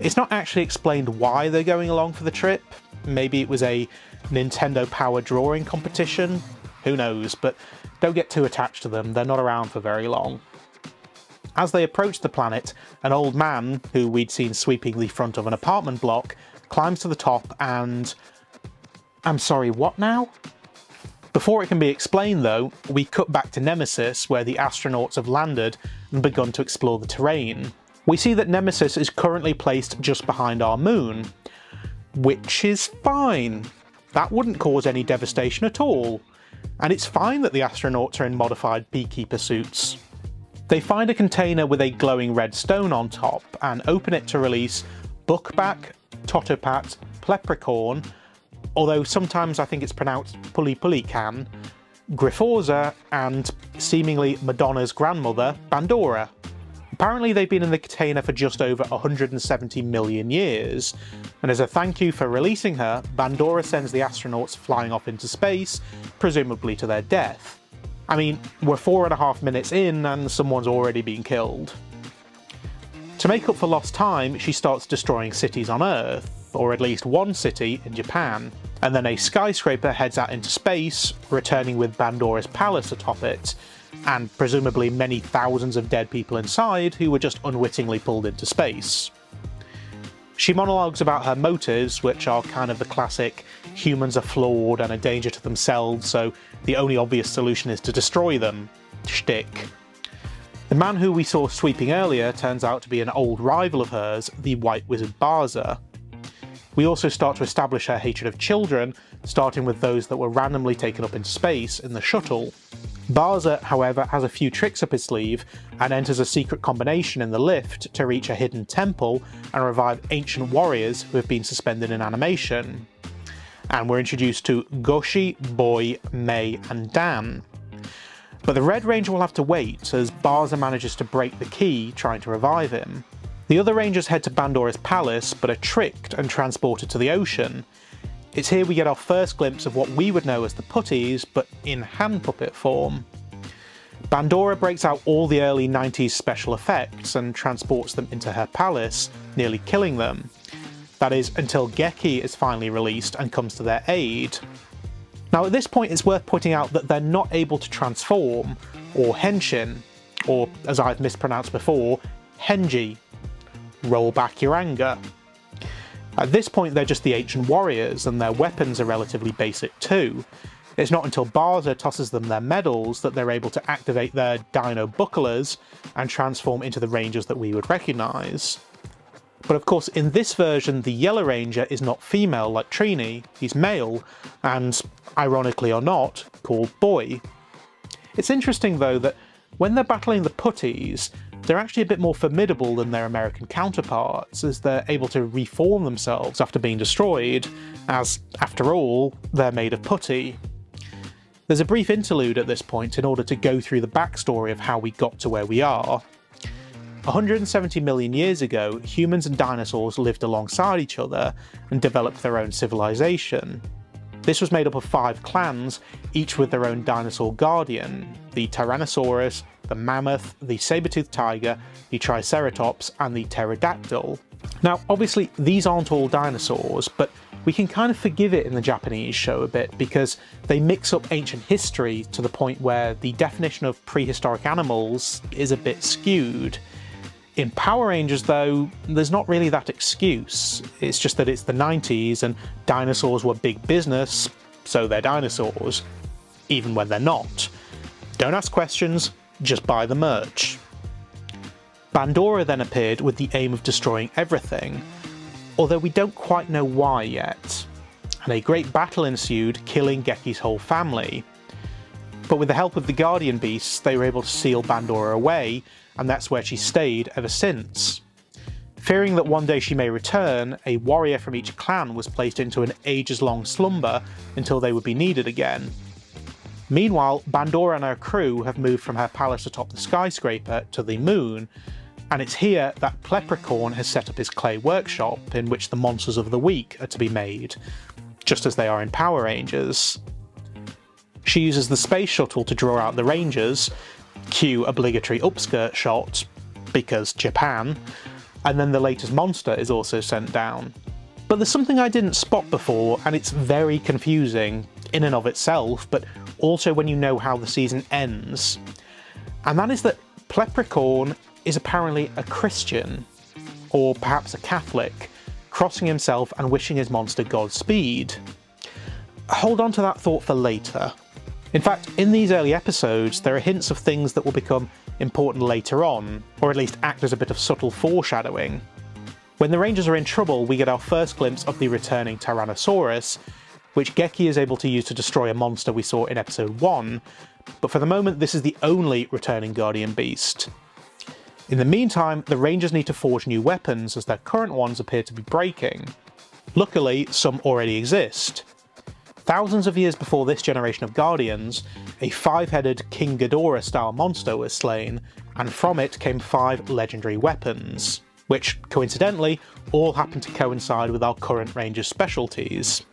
It's not actually explained why they're going along for the trip, Maybe it was a Nintendo Power drawing competition? Who knows, but don't get too attached to them, they're not around for very long. As they approach the planet, an old man, who we'd seen sweeping the front of an apartment block, climbs to the top and... I'm sorry, what now? Before it can be explained though, we cut back to Nemesis where the astronauts have landed and begun to explore the terrain. We see that Nemesis is currently placed just behind our moon, which is fine. That wouldn't cause any devastation at all. And it's fine that the astronauts are in modified beekeeper suits. They find a container with a glowing red stone on top and open it to release Buckback, Totopat, Plepricorn, although sometimes I think it's pronounced Puli Puli Can, Griforza, and seemingly Madonna's grandmother, Bandora. Apparently they've been in the container for just over 170 million years, and as a thank you for releasing her, Bandora sends the astronauts flying off into space, presumably to their death. I mean, we're four and a half minutes in and someone's already been killed. To make up for lost time, she starts destroying cities on Earth, or at least one city in Japan, and then a skyscraper heads out into space, returning with Bandora's palace atop it, and presumably many thousands of dead people inside who were just unwittingly pulled into space. She monologues about her motives, which are kind of the classic humans are flawed and a danger to themselves, so the only obvious solution is to destroy them shtick. The man who we saw sweeping earlier turns out to be an old rival of hers, the White Wizard Barza. We also start to establish her hatred of children, starting with those that were randomly taken up in space in the shuttle. Barza, however, has a few tricks up his sleeve and enters a secret combination in the lift to reach a hidden temple and revive ancient warriors who have been suspended in animation. And we're introduced to Goshi, Boy, Mei, and Dan. But the Red Ranger will have to wait as Barza manages to break the key trying to revive him. The other Rangers head to Bandora's palace but are tricked and transported to the ocean, it's here we get our first glimpse of what we would know as the putties, but in hand puppet form. Bandora breaks out all the early 90s special effects and transports them into her palace, nearly killing them. That is, until Geki is finally released and comes to their aid. Now at this point it's worth pointing out that they're not able to transform, or henshin, or as I've mispronounced before, henji. Roll back your anger. At this point they're just the ancient warriors and their weapons are relatively basic too. It's not until Barza tosses them their medals that they're able to activate their dino bucklers and transform into the rangers that we would recognise. But of course in this version the Yellow Ranger is not female like Trini, he's male, and, ironically or not, called Boy. It's interesting though that when they're battling the putties, they're actually a bit more formidable than their American counterparts, as they're able to reform themselves after being destroyed, as, after all, they're made of putty. There's a brief interlude at this point in order to go through the backstory of how we got to where we are. 170 million years ago, humans and dinosaurs lived alongside each other and developed their own civilization. This was made up of five clans, each with their own dinosaur guardian the Tyrannosaurus, the Mammoth, the Saber-toothed Tiger, the Triceratops, and the Pterodactyl. Now, obviously, these aren't all dinosaurs, but we can kind of forgive it in the Japanese show a bit because they mix up ancient history to the point where the definition of prehistoric animals is a bit skewed. In Power Rangers, though, there's not really that excuse. It's just that it's the 90s and dinosaurs were big business, so they're dinosaurs, even when they're not. Don't ask questions, just buy the merch. Bandora then appeared with the aim of destroying everything, although we don't quite know why yet. And a great battle ensued, killing Geki's whole family. But with the help of the Guardian Beasts, they were able to seal Bandora away, and that's where she stayed ever since. Fearing that one day she may return, a warrior from each clan was placed into an ages long slumber until they would be needed again. Meanwhile, Bandora and her crew have moved from her palace atop the skyscraper to the moon, and it's here that Pleppercorn has set up his clay workshop in which the monsters of the week are to be made, just as they are in Power Rangers. She uses the space shuttle to draw out the Rangers, cue obligatory upskirt shot, because Japan, and then the latest monster is also sent down. But there's something I didn't spot before, and it's very confusing in and of itself, but also when you know how the season ends. And that is that Pleppercorn is apparently a Christian, or perhaps a Catholic, crossing himself and wishing his monster Godspeed. Hold on to that thought for later. In fact, in these early episodes, there are hints of things that will become important later on, or at least act as a bit of subtle foreshadowing. When the Rangers are in trouble, we get our first glimpse of the returning Tyrannosaurus, which Geki is able to use to destroy a monster we saw in episode 1, but for the moment this is the only returning Guardian Beast. In the meantime, the Rangers need to forge new weapons as their current ones appear to be breaking. Luckily, some already exist. Thousands of years before this generation of Guardians, a five-headed King Ghidorah style monster was slain, and from it came five legendary weapons, which, coincidentally, all happen to coincide with our current Rangers specialties.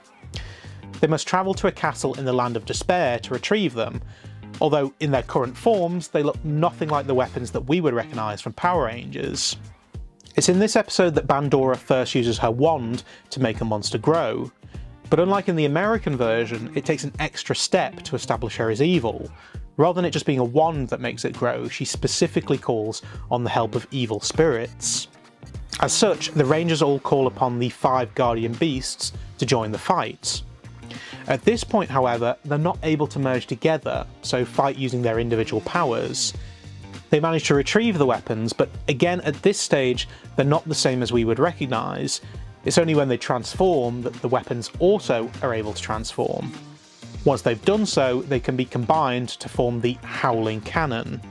They must travel to a castle in the Land of Despair to retrieve them, although in their current forms they look nothing like the weapons that we would recognise from Power Rangers. It's in this episode that Bandora first uses her wand to make a monster grow, but unlike in the American version, it takes an extra step to establish her as evil. Rather than it just being a wand that makes it grow, she specifically calls on the help of evil spirits. As such, the Rangers all call upon the five Guardian Beasts to join the fight. At this point, however, they're not able to merge together, so fight using their individual powers. They manage to retrieve the weapons, but again at this stage, they're not the same as we would recognise. It's only when they transform that the weapons also are able to transform. Once they've done so, they can be combined to form the Howling Cannon.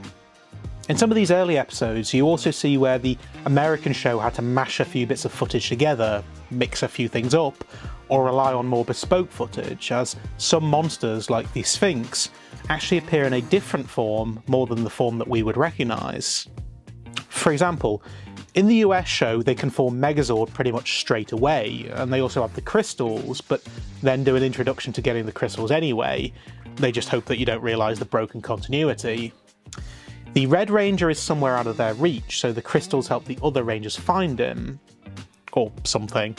In some of these early episodes, you also see where the American show had to mash a few bits of footage together, mix a few things up, or rely on more bespoke footage, as some monsters, like the Sphinx, actually appear in a different form more than the form that we would recognise. For example, in the US show, they can form Megazord pretty much straight away, and they also have the crystals, but then do an introduction to getting the crystals anyway. They just hope that you don't realise the broken continuity. The Red Ranger is somewhere out of their reach, so the crystals help the other Rangers find him. Or something.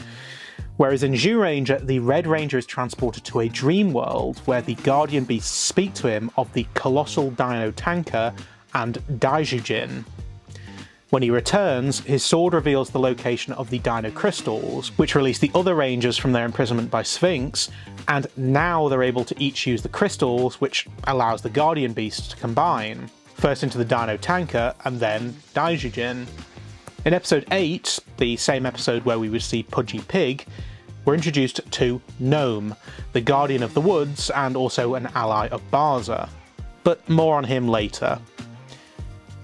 Whereas in Zyuranger, the Red Ranger is transported to a dream world where the Guardian Beasts speak to him of the colossal Dino Tanker and Daijujin. When he returns, his sword reveals the location of the Dino Crystals, which release the other Rangers from their imprisonment by Sphinx, and now they're able to each use the crystals, which allows the Guardian Beasts to combine. First into the Dino Tanker, and then Daijujin. In episode 8, the same episode where we would see Pudgy Pig, we're introduced to Gnome, the guardian of the woods and also an ally of Barza. But more on him later.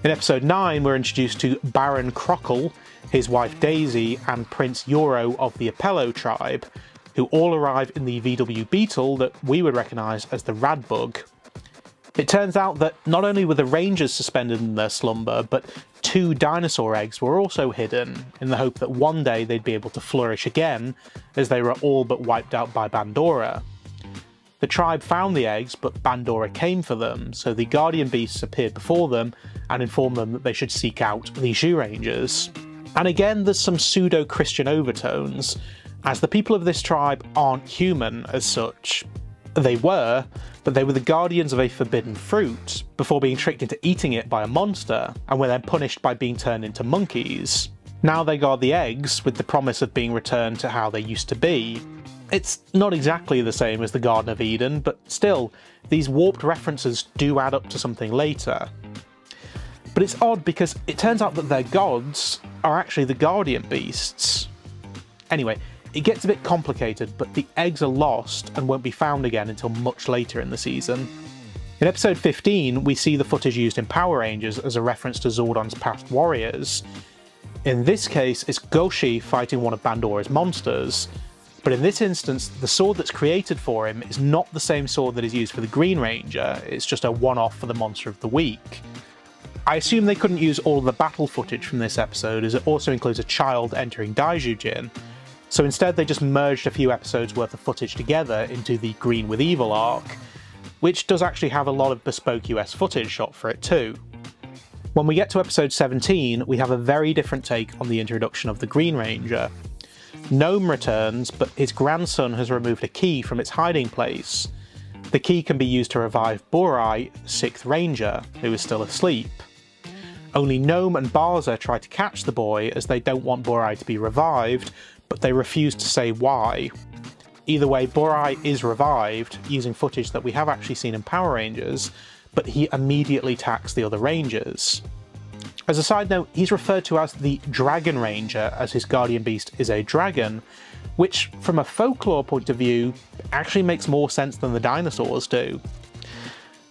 In episode 9, we're introduced to Baron Crockle, his wife Daisy, and Prince Euro of the Apello tribe, who all arrive in the VW Beetle that we would recognise as the Radbug. It turns out that not only were the Rangers suspended in their slumber, but two dinosaur eggs were also hidden, in the hope that one day they'd be able to flourish again, as they were all but wiped out by Bandora. The tribe found the eggs, but Bandora came for them, so the Guardian Beasts appeared before them and informed them that they should seek out the Zyurangers. And again, there's some pseudo Christian overtones, as the people of this tribe aren't human as such. They were, but they were the guardians of a forbidden fruit, before being tricked into eating it by a monster, and were then punished by being turned into monkeys. Now they guard the eggs with the promise of being returned to how they used to be. It's not exactly the same as the Garden of Eden, but still, these warped references do add up to something later. But it's odd because it turns out that their gods are actually the guardian beasts. Anyway, it gets a bit complicated, but the eggs are lost and won't be found again until much later in the season. In episode 15, we see the footage used in Power Rangers as a reference to Zordon's past warriors. In this case, it's Goshi fighting one of Bandora's monsters, but in this instance, the sword that's created for him is not the same sword that is used for the Green Ranger, it's just a one off for the Monster of the Week. I assume they couldn't use all of the battle footage from this episode, as it also includes a child entering Daijujin, so instead they just merged a few episodes worth of footage together into the Green with Evil arc, which does actually have a lot of bespoke US footage shot for it too. When we get to episode 17, we have a very different take on the introduction of the Green Ranger. Gnome returns, but his grandson has removed a key from its hiding place. The key can be used to revive Borai, Sixth Ranger, who is still asleep. Only Gnome and Barza try to catch the boy as they don't want Borai to be revived, but they refuse to say why. Either way, Borai is revived using footage that we have actually seen in Power Rangers, but he immediately attacks the other Rangers. As a side note, he's referred to as the Dragon Ranger, as his guardian beast is a dragon, which, from a folklore point of view, actually makes more sense than the dinosaurs do.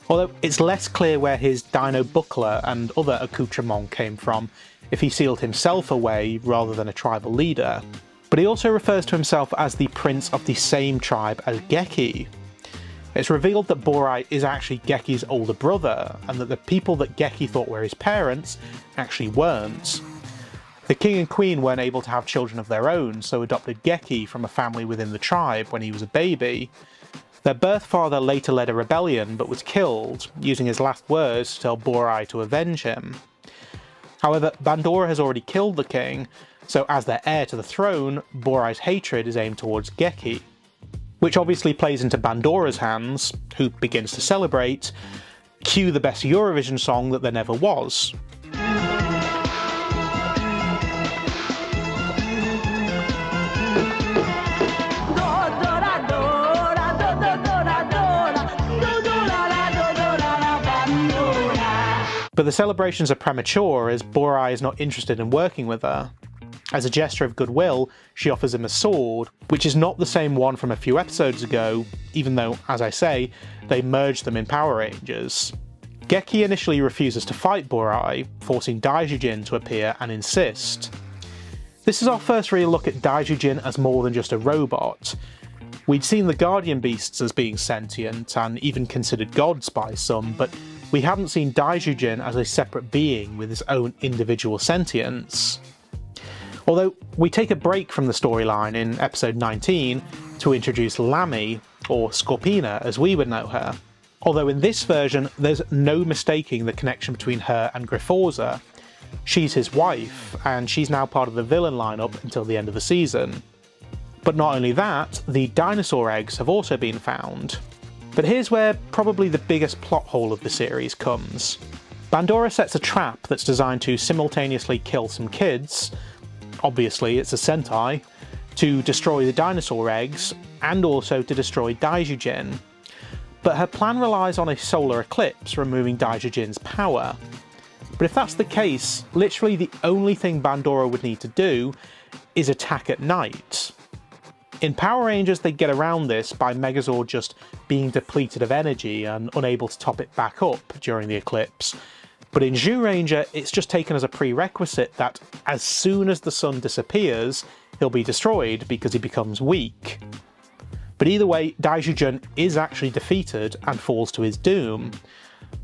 Although it's less clear where his dino buckler and other accoutrements came from, if he sealed himself away rather than a tribal leader. But he also refers to himself as the prince of the same tribe as Geki, it's revealed that Borai is actually Geki's older brother, and that the people that Geki thought were his parents actually weren't. The king and queen weren't able to have children of their own, so adopted Geki from a family within the tribe when he was a baby. Their birth father later led a rebellion but was killed, using his last words to tell Borai to avenge him. However, Bandora has already killed the king, so as their heir to the throne, Borai's hatred is aimed towards Geki which obviously plays into Bandora's hands, who begins to celebrate. Cue the best Eurovision song that there never was. But the celebrations are premature as Borai is not interested in working with her. As a gesture of goodwill, she offers him a sword, which is not the same one from a few episodes ago, even though, as I say, they merged them in Power Rangers. Geki initially refuses to fight Borai, forcing Daijujin to appear and insist. This is our first real look at Daijujin as more than just a robot. We'd seen the Guardian Beasts as being sentient and even considered gods by some, but we haven't seen Daijujin as a separate being with his own individual sentience. Although we take a break from the storyline in episode 19 to introduce Lamy, or Scorpina as we would know her. Although in this version, there's no mistaking the connection between her and Grifforza. She's his wife, and she's now part of the villain lineup until the end of the season. But not only that, the dinosaur eggs have also been found. But here's where probably the biggest plot hole of the series comes. Bandora sets a trap that's designed to simultaneously kill some kids, obviously it's a Sentai, to destroy the dinosaur eggs and also to destroy Daijujin. But her plan relies on a solar eclipse removing Daijujin's power. But if that's the case, literally the only thing Bandora would need to do is attack at night. In Power Rangers, they get around this by Megazord just being depleted of energy and unable to top it back up during the eclipse, but in Zyuranger, it's just taken as a prerequisite that as soon as the sun disappears, he'll be destroyed because he becomes weak. But either way, Daijujin is actually defeated and falls to his doom.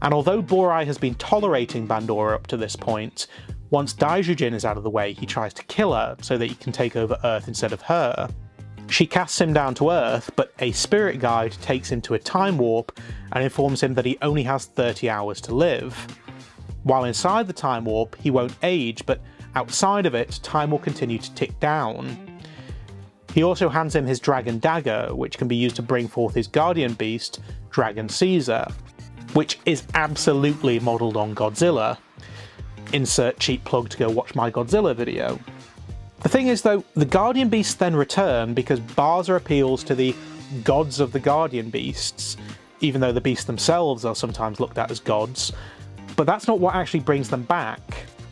And although Borai has been tolerating Bandora up to this point, once Daijujin is out of the way, he tries to kill her so that he can take over Earth instead of her. She casts him down to Earth, but a spirit guide takes him to a time warp and informs him that he only has 30 hours to live. While inside the time warp, he won't age, but outside of it, time will continue to tick down. He also hands him his dragon dagger, which can be used to bring forth his guardian beast, Dragon Caesar, which is absolutely modelled on Godzilla. Insert cheap plug to go watch my Godzilla video. The thing is though, the Guardian Beasts then return because Barza appeals to the gods of the Guardian Beasts, even though the beasts themselves are sometimes looked at as gods. But that's not what actually brings them back.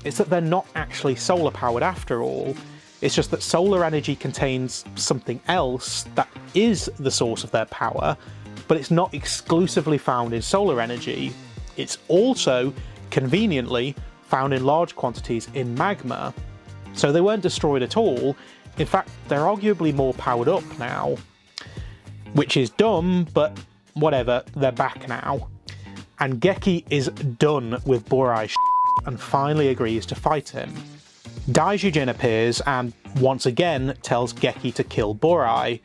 It's that they're not actually solar powered after all. It's just that solar energy contains something else that is the source of their power, but it's not exclusively found in solar energy. It's also, conveniently, found in large quantities in magma. So they weren't destroyed at all. In fact, they're arguably more powered up now. Which is dumb, but whatever, they're back now. And Geki is done with Borai and finally agrees to fight him. Daijujin appears and once again tells Geki to kill Borai,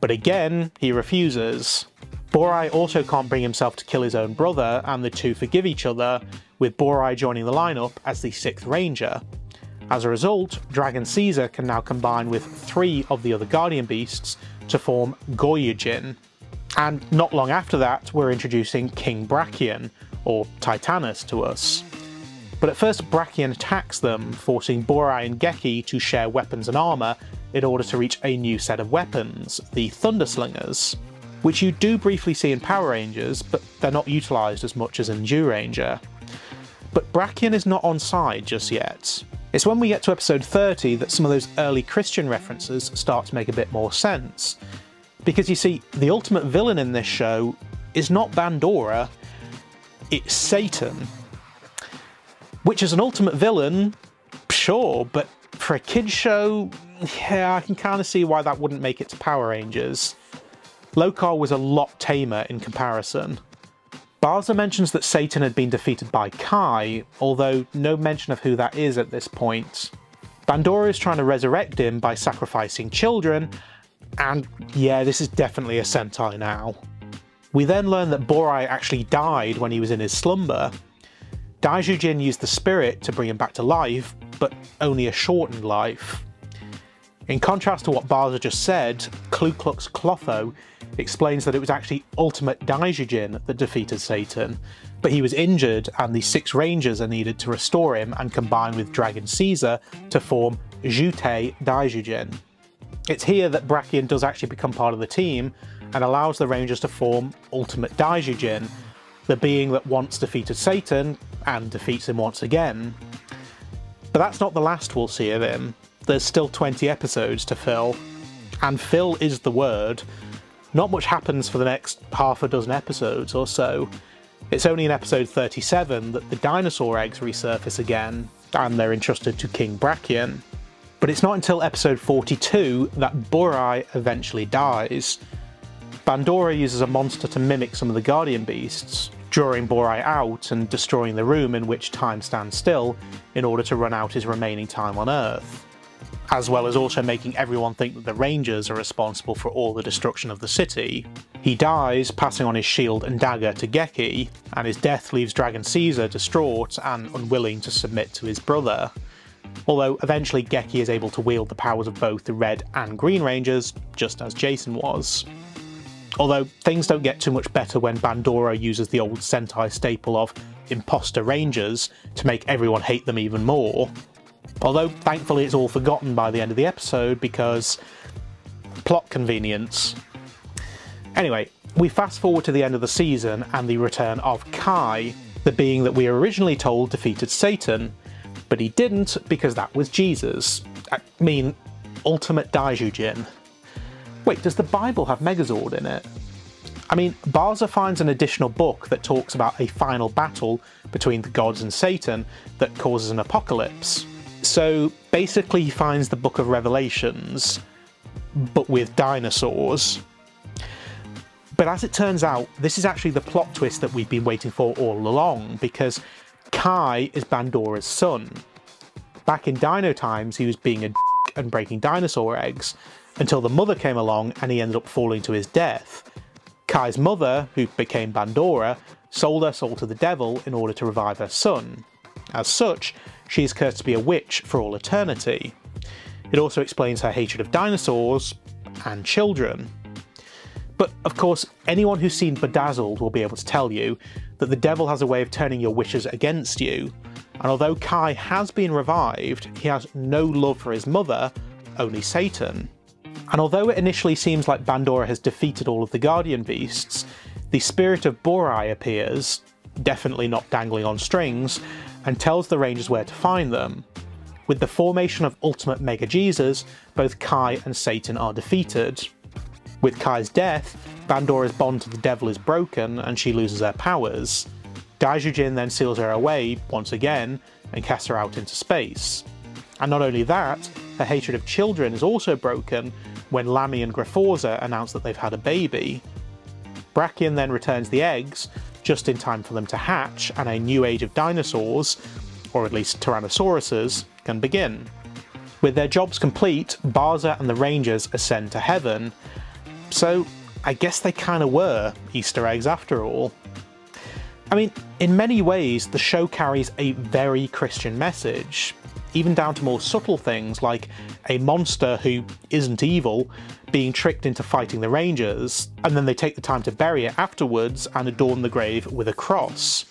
but again he refuses. Borai also can't bring himself to kill his own brother, and the two forgive each other, with Borai joining the lineup as the 6th Ranger. As a result, Dragon Caesar can now combine with three of the other Guardian Beasts to form Goyujin. And not long after that, we're introducing King Brachion, or Titanus, to us. But at first, Brachion attacks them, forcing Borai and Geki to share weapons and armour in order to reach a new set of weapons, the Thunderslingers, which you do briefly see in Power Rangers, but they're not utilised as much as in Zyuranger. But Brachion is not on side just yet. It's when we get to episode 30 that some of those early Christian references start to make a bit more sense. Because you see, the ultimate villain in this show is not Bandora, it's Satan. Which is an ultimate villain, sure, but for a kids show, yeah, I can kind of see why that wouldn't make it to Power Rangers. Lokar was a lot tamer in comparison. Barza mentions that Satan had been defeated by Kai, although no mention of who that is at this point. Bandora is trying to resurrect him by sacrificing children, and yeah, this is definitely a Sentai now. We then learn that Borai actually died when he was in his slumber. Daijujin used the spirit to bring him back to life, but only a shortened life. In contrast to what Barza just said, Ku Klux Clotho explains that it was actually Ultimate Daijujin that defeated Satan, but he was injured and the six rangers are needed to restore him and combine with Dragon Caesar to form Jute Daijujin. It's here that Brachion does actually become part of the team and allows the rangers to form Ultimate Daijujin, the being that once defeated Satan and defeats him once again. But that's not the last we'll see of him. There's still 20 episodes to fill. And fill is the word, not much happens for the next half a dozen episodes or so. It's only in episode 37 that the dinosaur eggs resurface again, and they're entrusted to King Brachion. But it's not until episode 42 that Borai eventually dies. Bandora uses a monster to mimic some of the Guardian Beasts, drawing Borai out and destroying the room in which time stands still in order to run out his remaining time on Earth as well as also making everyone think that the Rangers are responsible for all the destruction of the city. He dies, passing on his shield and dagger to Geki, and his death leaves Dragon Caesar distraught and unwilling to submit to his brother. Although eventually Geki is able to wield the powers of both the Red and Green Rangers, just as Jason was. Although things don't get too much better when Bandora uses the old Sentai staple of imposter rangers to make everyone hate them even more. Although, thankfully, it's all forgotten by the end of the episode because plot convenience. Anyway, we fast forward to the end of the season and the return of Kai, the being that we originally told defeated Satan, but he didn't because that was Jesus. I mean, Ultimate Daijujin. Wait, does the Bible have Megazord in it? I mean, Barza finds an additional book that talks about a final battle between the gods and Satan that causes an apocalypse. So basically, he finds the Book of Revelations, but with dinosaurs. But as it turns out, this is actually the plot twist that we've been waiting for all along, because Kai is Bandora's son. Back in Dino times, he was being a and breaking dinosaur eggs, until the mother came along and he ended up falling to his death. Kai's mother, who became Bandora, sold her soul to the devil in order to revive her son. As such, she is cursed to be a witch for all eternity. It also explains her hatred of dinosaurs and children. But of course, anyone who's seen Bedazzled will be able to tell you that the devil has a way of turning your wishes against you, and although Kai has been revived, he has no love for his mother, only Satan. And although it initially seems like Bandora has defeated all of the Guardian Beasts, the spirit of Borai appears, definitely not dangling on strings, and tells the Rangers where to find them. With the formation of Ultimate Mega Jesus, both Kai and Satan are defeated. With Kai's death, Bandora's bond to the devil is broken and she loses her powers. Daijujin then seals her away once again and casts her out into space. And not only that, her hatred of children is also broken when Lammy and Grifforza announce that they've had a baby. Brachion then returns the eggs, just in time for them to hatch and a new age of dinosaurs, or at least Tyrannosauruses, can begin. With their jobs complete, Barza and the Rangers ascend to heaven, so I guess they kinda were Easter eggs after all. I mean, in many ways, the show carries a very Christian message, even down to more subtle things like a monster who isn't evil being tricked into fighting the Rangers, and then they take the time to bury it afterwards and adorn the grave with a cross.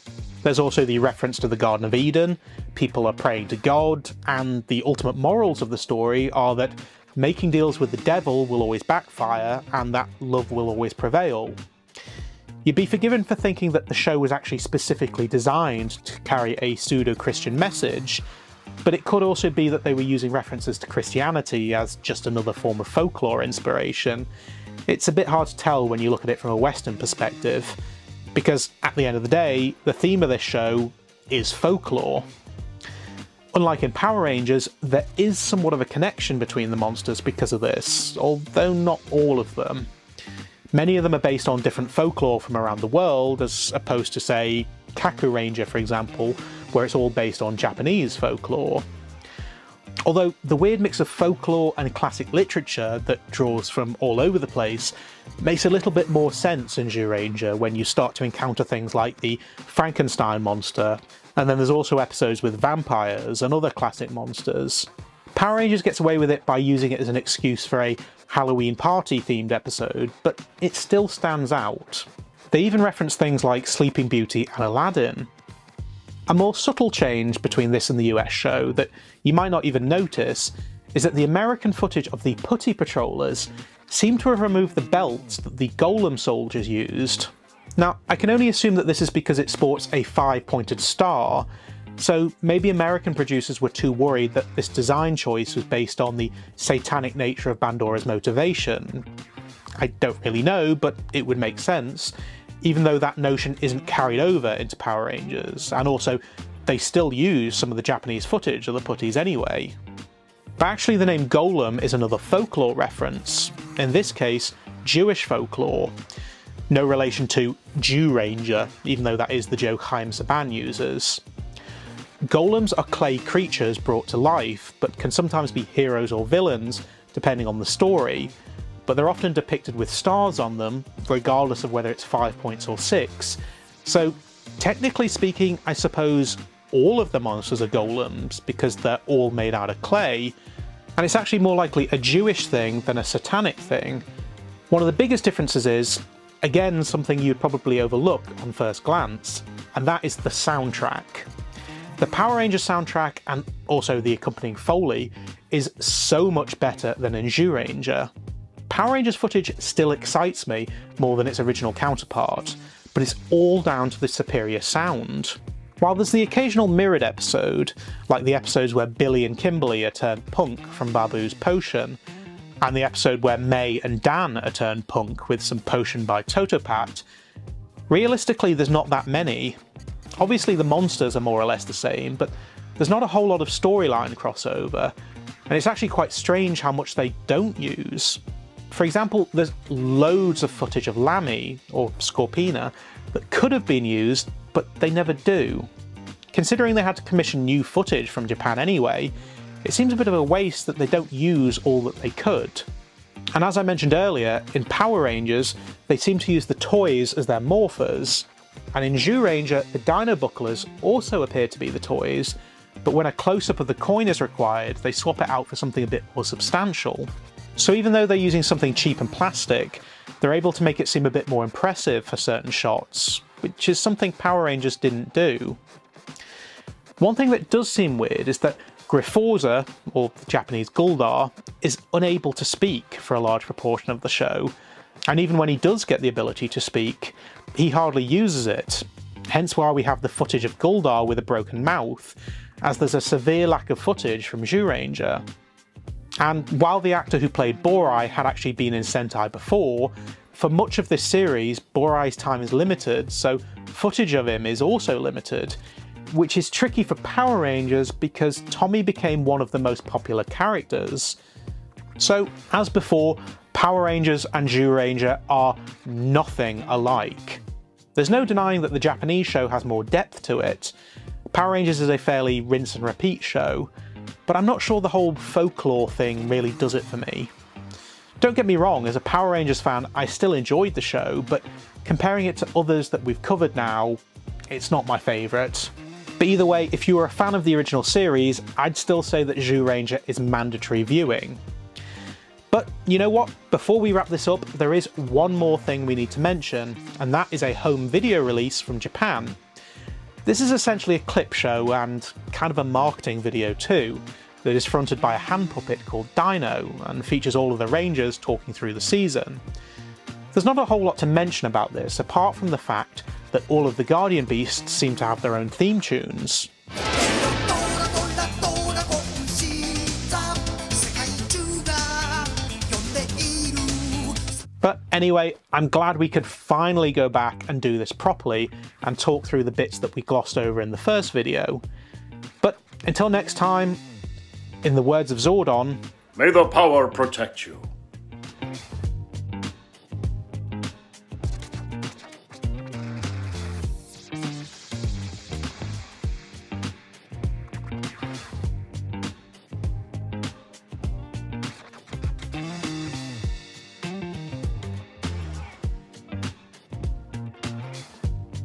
There's also the reference to the Garden of Eden, people are praying to God, and the ultimate morals of the story are that making deals with the devil will always backfire and that love will always prevail. You'd be forgiven for thinking that the show was actually specifically designed to carry a pseudo Christian message, but it could also be that they were using references to Christianity as just another form of folklore inspiration. It's a bit hard to tell when you look at it from a Western perspective, because at the end of the day, the theme of this show is folklore. Unlike in Power Rangers, there is somewhat of a connection between the monsters because of this, although not all of them. Many of them are based on different folklore from around the world, as opposed to, say, Kakuranger, for example, where it's all based on Japanese folklore. Although the weird mix of folklore and classic literature that draws from all over the place makes a little bit more sense in Zyuranger when you start to encounter things like the Frankenstein monster, and then there's also episodes with vampires and other classic monsters. Power Rangers gets away with it by using it as an excuse for a Halloween party themed episode, but it still stands out. They even reference things like Sleeping Beauty and Aladdin, a more subtle change between this and the US show that you might not even notice is that the American footage of the Putty Patrollers seem to have removed the belts that the Golem soldiers used. Now, I can only assume that this is because it sports a five-pointed star, so maybe American producers were too worried that this design choice was based on the satanic nature of Bandora's motivation. I don't really know, but it would make sense even though that notion isn't carried over into Power Rangers, and also they still use some of the Japanese footage of the putties anyway. But actually the name Golem is another folklore reference, in this case Jewish folklore. No relation to Jew Ranger, even though that is the joke Chaim Saban uses. Golems are clay creatures brought to life, but can sometimes be heroes or villains, depending on the story, but they're often depicted with stars on them, regardless of whether it's 5 points or 6. So, technically speaking, I suppose all of the monsters are golems because they're all made out of clay, and it's actually more likely a Jewish thing than a satanic thing. One of the biggest differences is, again, something you'd probably overlook on first glance, and that is the soundtrack. The Power Rangers soundtrack and also the accompanying Foley is so much better than in Zyuranger. Power Rangers footage still excites me more than its original counterpart, but it's all down to the superior sound. While there's the occasional mirrored episode, like the episodes where Billy and Kimberly are turned punk from Baboo's potion, and the episode where May and Dan are turned punk with some potion by Totopat, realistically there's not that many. Obviously the monsters are more or less the same, but there's not a whole lot of storyline crossover, and it's actually quite strange how much they don't use. For example, there's loads of footage of Lammy, or Scorpina, that could have been used, but they never do. Considering they had to commission new footage from Japan anyway, it seems a bit of a waste that they don't use all that they could. And as I mentioned earlier, in Power Rangers, they seem to use the toys as their morphers, and in Zyuranger, the Dino Bucklers also appear to be the toys, but when a close-up of the coin is required, they swap it out for something a bit more substantial. So even though they're using something cheap and plastic, they're able to make it seem a bit more impressive for certain shots, which is something Power Rangers didn't do. One thing that does seem weird is that Grifforza, or the Japanese Goldar, is unable to speak for a large proportion of the show, and even when he does get the ability to speak, he hardly uses it. Hence why we have the footage of Goldar with a broken mouth, as there's a severe lack of footage from Zyuranger. And while the actor who played Borai had actually been in Sentai before, for much of this series, Borai's time is limited, so footage of him is also limited, which is tricky for Power Rangers because Tommy became one of the most popular characters. So, as before, Power Rangers and Zyuranger are nothing alike. There's no denying that the Japanese show has more depth to it. Power Rangers is a fairly rinse and repeat show, but I'm not sure the whole folklore thing really does it for me. Don't get me wrong, as a Power Rangers fan, I still enjoyed the show, but comparing it to others that we've covered now, it's not my favourite. But either way, if you were a fan of the original series, I'd still say that Zyuranger is mandatory viewing. But you know what? Before we wrap this up, there is one more thing we need to mention, and that is a home video release from Japan. This is essentially a clip show and kind of a marketing video too, that is fronted by a hand puppet called Dino and features all of the Rangers talking through the season. There's not a whole lot to mention about this apart from the fact that all of the Guardian Beasts seem to have their own theme tunes. But anyway, I'm glad we could finally go back and do this properly and talk through the bits that we glossed over in the first video. But until next time, in the words of Zordon, May the power protect you.